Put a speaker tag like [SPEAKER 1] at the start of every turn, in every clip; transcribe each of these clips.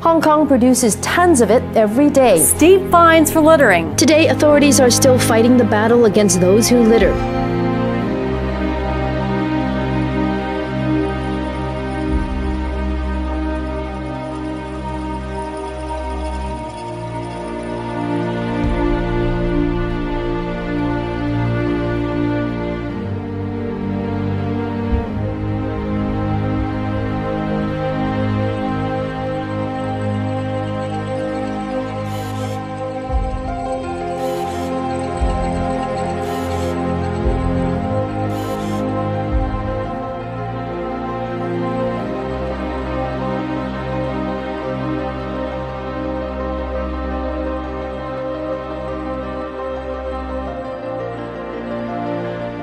[SPEAKER 1] Hong Kong produces tons of it every day.
[SPEAKER 2] Steep fines for littering.
[SPEAKER 1] Today, authorities are still fighting the battle against those who litter.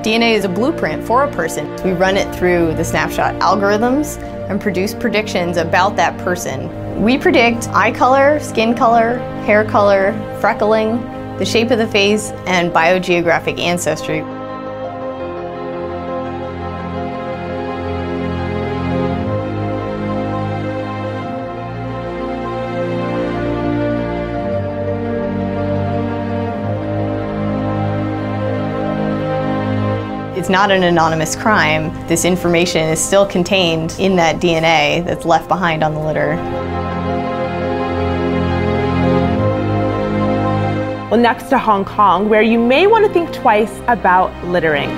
[SPEAKER 3] DNA is a blueprint for a person. We run it through the snapshot algorithms and produce predictions about that person. We predict eye color, skin color, hair color, freckling, the shape of the face, and biogeographic ancestry. It's not an anonymous crime. This information is still contained in that DNA that's left behind on the litter.
[SPEAKER 4] Well, next to Hong Kong, where you may want to think twice about littering.